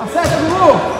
Acerta, Guru!